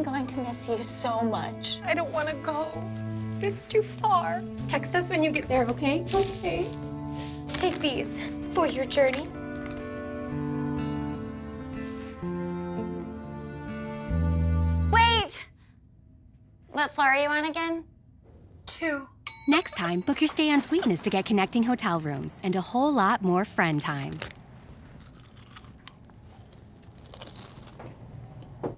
I'm going to miss you so much. I don't want to go. It's too far. Text us when you get there, okay? Okay. Take these for your journey. Wait! What floor are you on again? Two. Next time, book your stay on Suiteness to get connecting hotel rooms and a whole lot more friend time.